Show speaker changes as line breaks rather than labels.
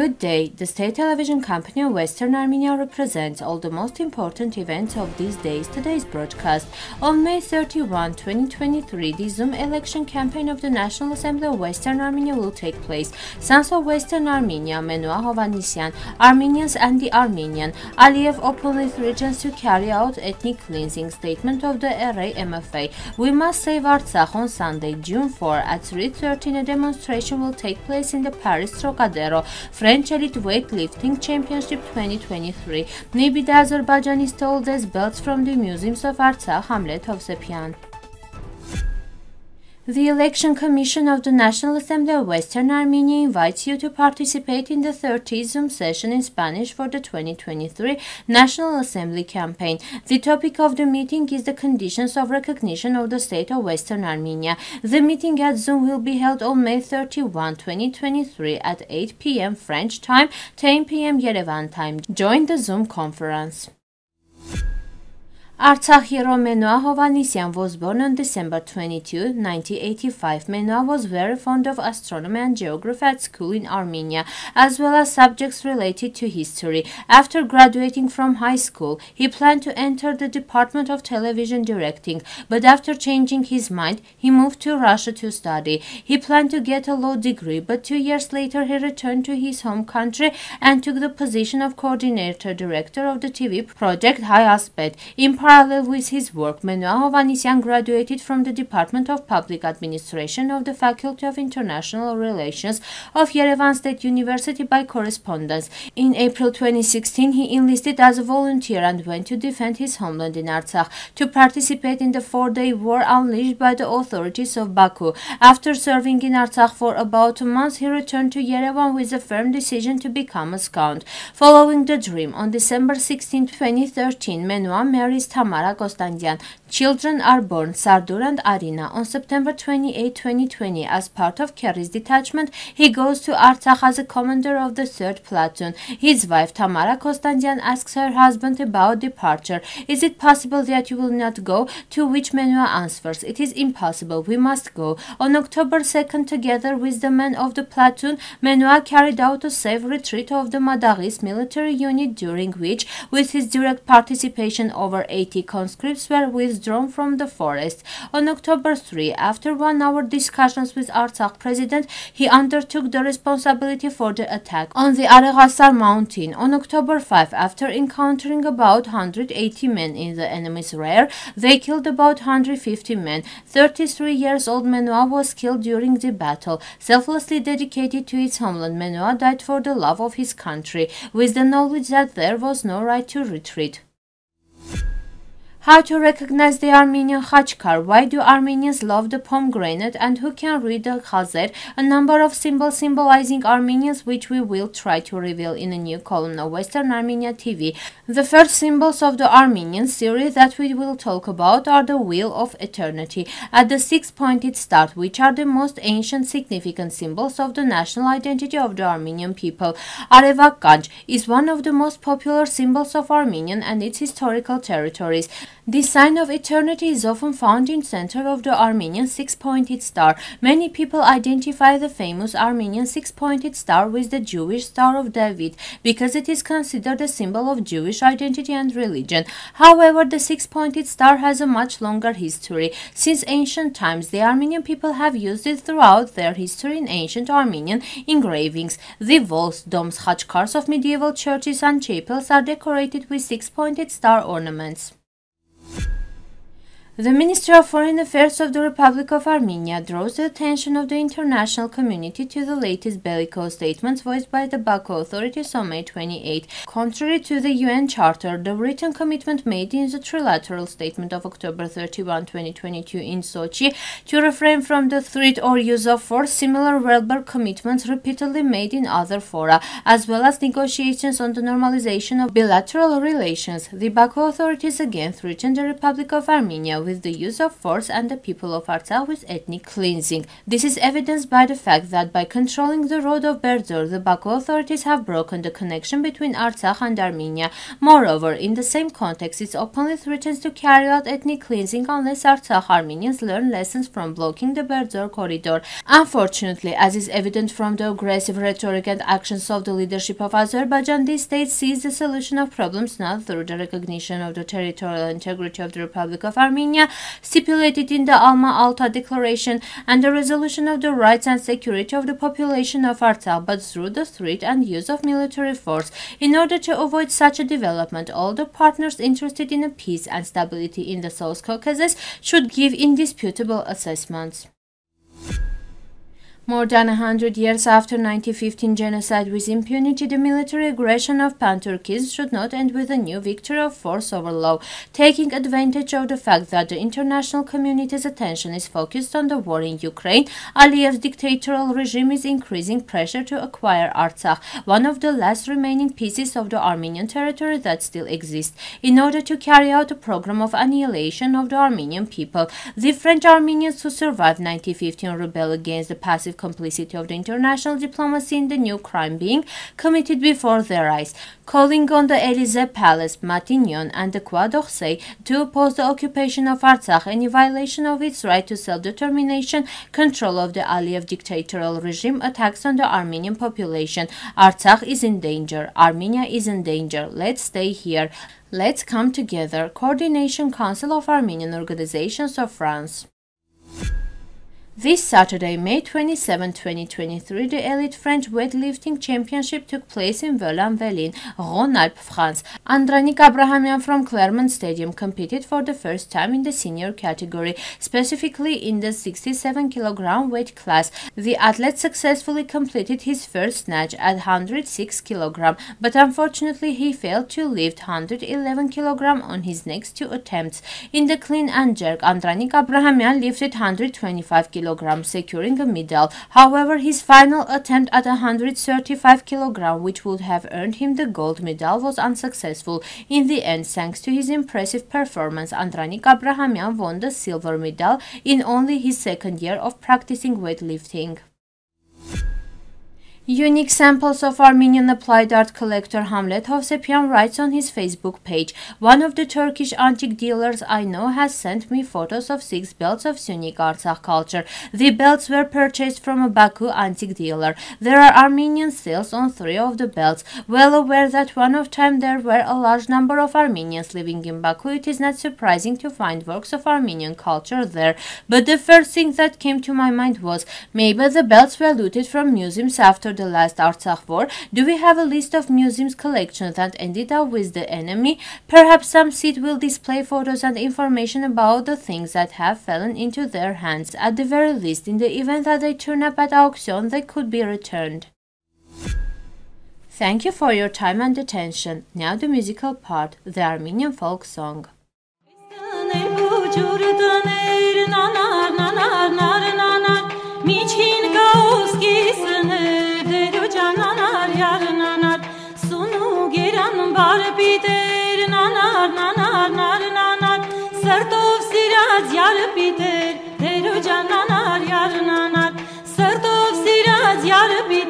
Good day. The state television company of Western Armenia represents all the most important events of these days. Today's broadcast. On May 31, 2023, the Zoom election campaign of the National Assembly of Western Armenia will take place. Sons of Western Armenia, Menua Hovhannesyan, Armenians and the Armenian, Aliyev openly threatens to carry out ethnic cleansing statement of the RA MFA. We must save Artsakh on Sunday, June 4 at 3.13 a demonstration will take place in the Paris Trocadero. Elite Weightlifting Championship 2023. Nibida Azerbaijani stole these belts from the museums of Artsakh, Hamlet Hovsepian. The Election Commission of the National Assembly of Western Armenia invites you to participate in the 30th Zoom session in Spanish for the 2023 National Assembly campaign. The topic of the meeting is the conditions of recognition of the state of Western Armenia. The meeting at Zoom will be held on May 31, 2023 at 8 p.m. French time, 10 p.m. Yerevan time. Join the Zoom conference. Artsakh hero Menua Hovhannesyan was born on December 22, 1985. Menua was very fond of astronomy and geography at school in Armenia, as well as subjects related to history. After graduating from high school, he planned to enter the Department of Television Directing, but after changing his mind, he moved to Russia to study. He planned to get a law degree, but two years later he returned to his home country and took the position of coordinator director of the TV project High Aspect. In parallel with his work, Hovhannesyan graduated from the Department of Public Administration of the Faculty of International Relations of Yerevan State University by correspondence. In April 2016, he enlisted as a volunteer and went to defend his homeland in Artsakh to participate in the four-day war unleashed by the authorities of Baku. After serving in Artsakh for about a month, he returned to Yerevan with a firm decision to become a scout. Following the dream, on December 16, 2013, Menua marries Թամարա Կոստանդյան Children are born Sardur and Arina. On September 28, 2020, as part of Kerry's detachment, he goes to Artsakh as a commander of the 3rd Platoon. His wife Tamara Kostandian asks her husband about departure. Is it possible that you will not go? To which Menua answers, It is impossible. We must go. On October 2nd, together with the men of the platoon, Menua carried out a safe retreat of the Madaris military unit during which, with his direct participation, over 80 conscripts were withdrawn from the forest. On October 3, after one-hour discussions with Artsakh president, he undertook the responsibility for the attack on the Areghasar mountain. On October 5, after encountering about 180 men in the enemy's rear, they killed about 150 men. 33 years old Menua was killed during the battle. Selflessly dedicated to his homeland, Menua died for the love of his country, with the knowledge that there was no right to retreat. How to recognize the Armenian Khachkar? Why do Armenians love the pomegranate? And who can read the Khazer? A number of symbols symbolizing Armenians which we will try to reveal in a new column of Western Armenia TV. The first symbols of the Armenian series that we will talk about are the Wheel of Eternity at the six-pointed star, which are the most ancient significant symbols of the national identity of the Armenian people. Arevak Ganj is one of the most popular symbols of Armenian and its historical territories. The sign of eternity is often found in center of the Armenian six-pointed star. Many people identify the famous Armenian six-pointed star with the Jewish Star of David because it is considered a symbol of Jewish identity and religion. However, the six-pointed star has a much longer history. Since ancient times, the Armenian people have used it throughout their history in ancient Armenian engravings. The walls, domes, khachkars of medieval churches and chapels are decorated with six-pointed star ornaments. The Ministry of Foreign Affairs of the Republic of Armenia draws the attention of the international community to the latest bellicose statements voiced by the Baku authorities on May 28. Contrary to the UN Charter, the written commitment made in the trilateral statement of October 31, 2022 in Sochi to refrain from the threat or use of force, similar verbal commitments repeatedly made in other fora, as well as negotiations on the normalization of bilateral relations. The Baku authorities again threatened the Republic of Armenia with the use of force and the people of Artsakh with ethnic cleansing. This is evidenced by the fact that by controlling the road of Berdzor, the Baku authorities have broken the connection between Artsakh and Armenia. Moreover, in the same context, it openly threatens to carry out ethnic cleansing unless Artsakh Armenians learn lessons from blocking the Berdzor corridor. Unfortunately, as is evident from the aggressive rhetoric and actions of the leadership of Azerbaijan, this state sees the solution of problems not through the recognition of the territorial integrity of the Republic of Armenia, stipulated in the Alma-Ata Declaration, and the resolution of the rights and security of the population of Artsakh, but through the threat and use of military force. In order to avoid such a development, all the partners interested in a peace and stability in the South Caucasus should give indisputable assessments. More than a hundred years after 1915 genocide with impunity, the military aggression of Pan-Turkism should not end with a new victory of force over law, taking advantage of the fact that the international community's attention is focused on the war in Ukraine. Aliyev's dictatorial regime is increasing pressure to acquire Artsakh, one of the last remaining pieces of the Armenian territory that still exists, in order to carry out a program of annihilation of the Armenian people. The French Armenians who survived 1915 rebel against the passive complicity of the international diplomacy in the new crime being committed before their eyes, calling on the Elysee Palace, Matignon, and the Quai d'Orsay to oppose the occupation of Artsakh, any violation of its right to self-determination, control of the Aliyev dictatorial regime, attacks on the Armenian population. Artsakh is in danger. Armenia is in danger. Let's stay here. Let's come together. Coordination Council of Armenian Organizations of France. This Saturday, May 27, 2023, the Elite French Weightlifting Championship took place in Vaulx-en-Velin, Rhône-Alpes, France. Andranik Abrahamian from Clermont Stadium competed for the first time in the senior category, specifically in the 67 kg weight class. The athlete successfully completed his first snatch at 106 kg, but unfortunately he failed to lift 111 kg on his next two attempts. In the clean and jerk, Andranik Abrahamian lifted 125 kg kg, securing a medal. However, his final attempt at 135 kg, which would have earned him the gold medal, was unsuccessful. In the end, thanks to his impressive performance, Andranik Abrahamian won the silver medal in only his second year of practicing weightlifting. Unique samples of Armenian applied art collector Hamlet Hovsepyan writes on his Facebook page, One of the Turkish antique dealers I know has sent me photos of six belts of unique Artsakh culture. The belts were purchased from a Baku antique dealer. There are Armenian seals on three of the belts. Well aware that one of time there were a large number of Armenians living in Baku, it is not surprising to find works of Armenian culture there. But the first thing that came to my mind was, maybe the belts were looted from museums after the last Artsakh war, do we have a list of museums collections that ended up with the enemy? Perhaps some seat will display photos and information about the things that have fallen into their hands. At the very least, in the event that they turn up at auction, they could be returned. Thank you for your time and attention. Now the musical part, the Armenian folk song.
պիտեր Siraz yarı bitir, her canan ar yarın anar. Sırtov Siraz yarı bitir.